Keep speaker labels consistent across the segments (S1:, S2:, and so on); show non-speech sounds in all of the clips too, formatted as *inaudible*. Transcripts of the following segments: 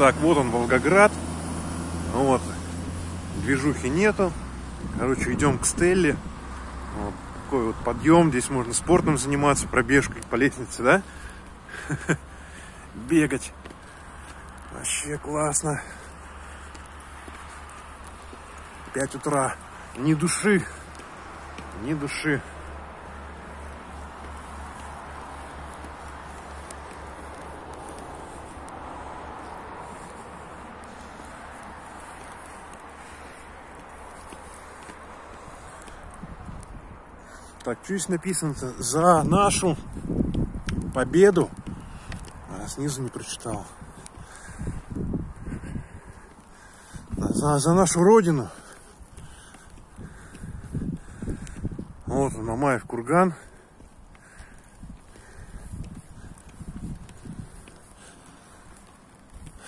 S1: Так, вот он, Волгоград. Вот. Движухи нету. Короче, идем к Стелле. Вот такой вот подъем. Здесь можно спортом заниматься, пробежкой по лестнице, да? *laughs* Бегать. Вообще классно. 5 утра. Ни души. Ни души. Так, что здесь написано-то? За нашу победу. А, снизу не прочитал. За, за нашу родину. Вот он, Мамаев курган.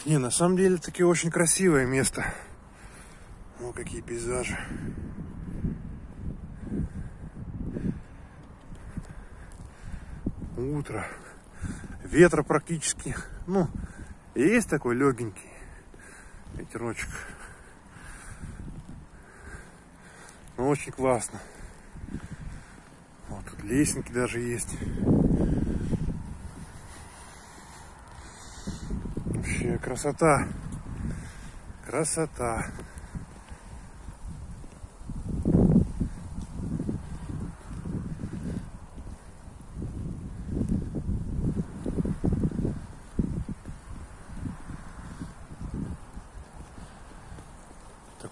S1: Не, на самом деле таки очень красивое место. О, какие пейзажи. Утро. Ветра практически, ну, есть такой легенький ветерочек. Но очень классно. Вот тут лесенки даже есть. Вообще красота. Красота.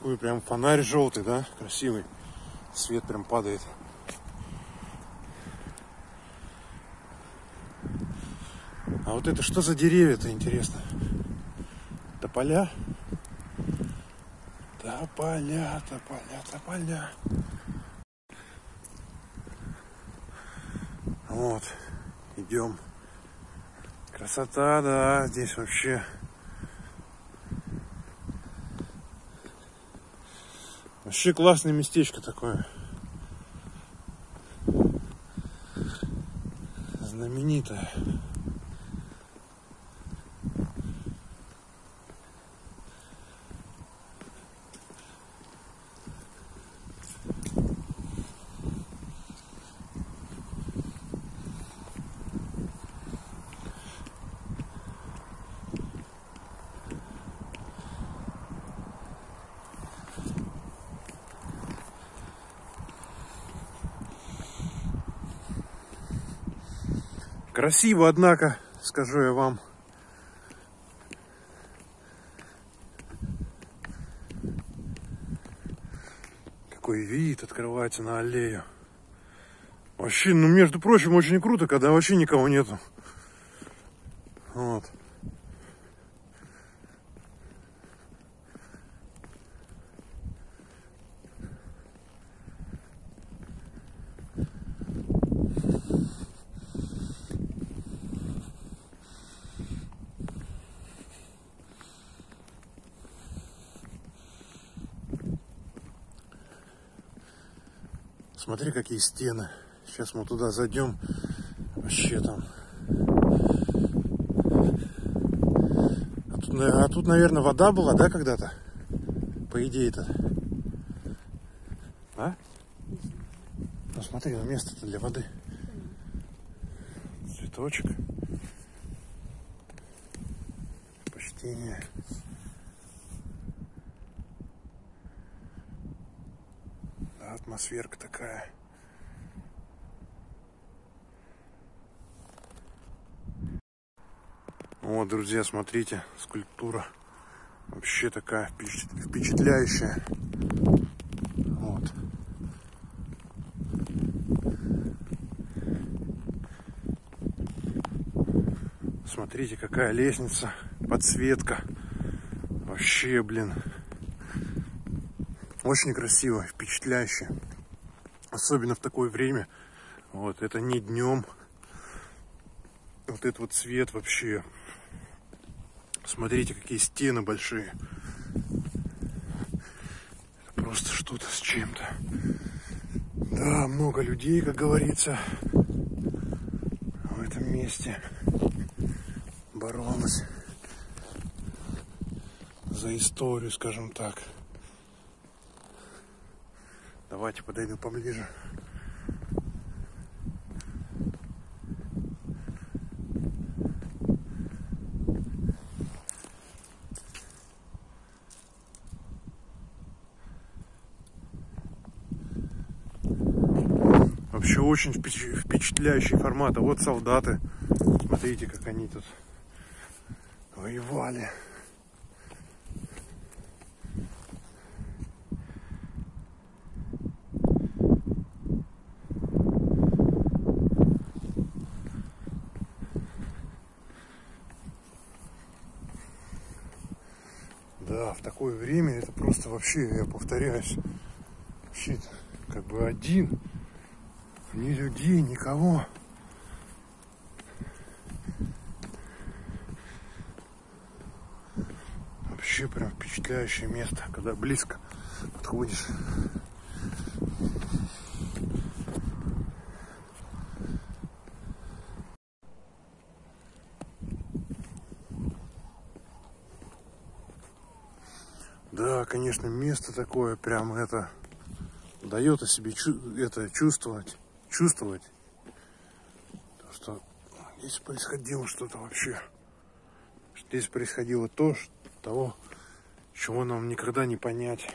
S1: Такой прям фонарь желтый, да? Красивый. Свет прям падает. А вот это что за деревья-то, интересно? Тополя? Тополя, тополя, тополя. Вот, идем. Красота, да, здесь вообще Вообще классное местечко такое. Знаменитое. Красиво, однако, скажу я вам. Какой вид открывается на аллею. Вообще, ну, между прочим, очень круто, когда вообще никого нету. Вот. Смотри, какие стены. Сейчас мы туда зайдем. Вообще там. А тут, а тут, наверное, вода была, да, когда-то? По идее-то. А? Ну смотри, ну место-то для воды. Цветочек. Почтение. Атмосферка такая. Вот, друзья, смотрите, скульптура вообще такая впечатляющая. Вот. Смотрите, какая лестница, подсветка. Вообще, блин, очень красиво, впечатляюще. Особенно в такое время. Вот, это не днем. Вот этот вот цвет вообще. Смотрите, какие стены большие. Это просто что-то с чем-то. Да, много людей, как говорится, в этом месте боролось. за историю, скажем так. Давайте подойду поближе. Вообще очень впечатляющий формат. А вот солдаты. Смотрите, как они тут воевали. Да, в такое время это просто вообще, я повторяюсь, вообще как бы один, ни людей, никого. Вообще прям впечатляющее место, когда близко подходишь. Да, конечно, место такое, прям это дает о себе это чувствовать, чувствовать, что здесь происходило что-то вообще. Здесь происходило то, того, чего нам никогда не понять.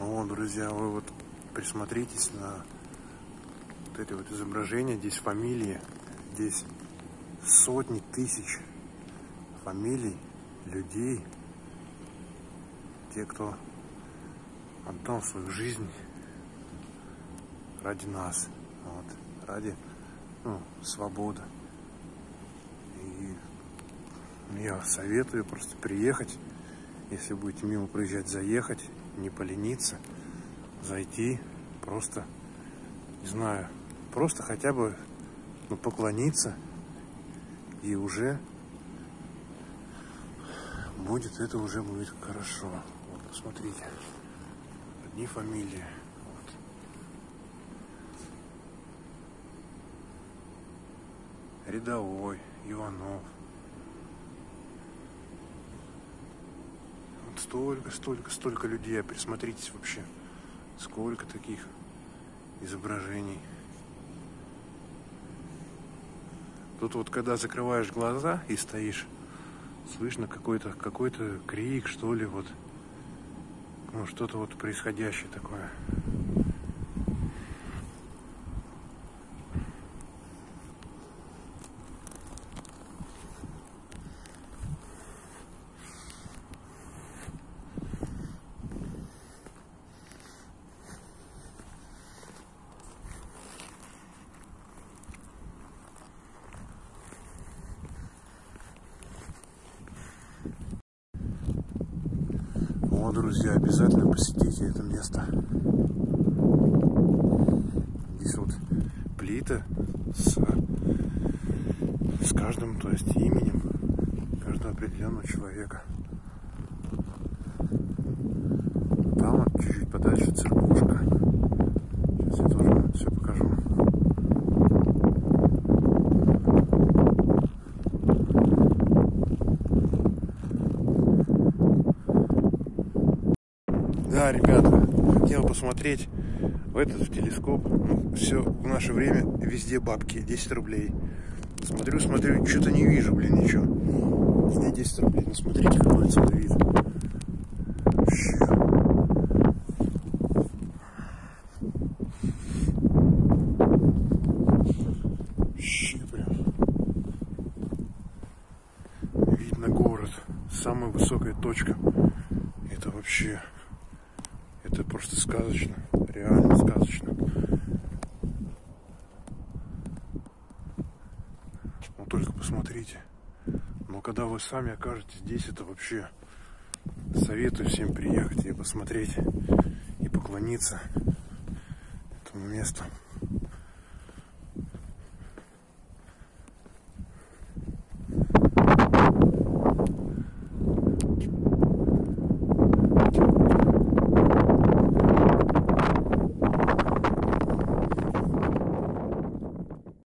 S1: Вот, друзья, вы вот присмотритесь на вот эти вот изображения. Здесь фамилии, здесь сотни тысяч фамилий, людей, те, кто отдал свою жизнь ради нас, вот, ради ну, свободы. И я советую просто приехать, если будете мимо проезжать, заехать не полениться, зайти, просто, не знаю, просто хотя бы ну, поклониться, и уже будет, это уже будет хорошо. Вот, посмотрите, одни фамилии. Рядовой, Иванов. Столько, столько, столько людей. А присмотритесь вообще, сколько таких изображений. Тут вот когда закрываешь глаза и стоишь, слышно какой-то какой-то крик, что ли, вот. Ну, что-то вот происходящее такое. Друзья, обязательно посетите это место. Здесь вот плиты с с каждым, то есть именем каждого определенного человека. Там чуть-чуть подальше церквушка. Сейчас я тоже все покажу. Да, ребята, хотел посмотреть в этот в телескоп. Ну, все в наше время везде бабки, 10 рублей. Смотрю, смотрю, что-то не вижу, блин, ничего. Везде 10 рублей. Ну смотрите, какой отсюда вид. Видно город. Самая высокая точка. Это вообще это просто сказочно, реально сказочно. Ну только посмотрите. Но когда вы сами окажетесь здесь, это вообще советую всем приехать и посмотреть, и поклониться этому месту.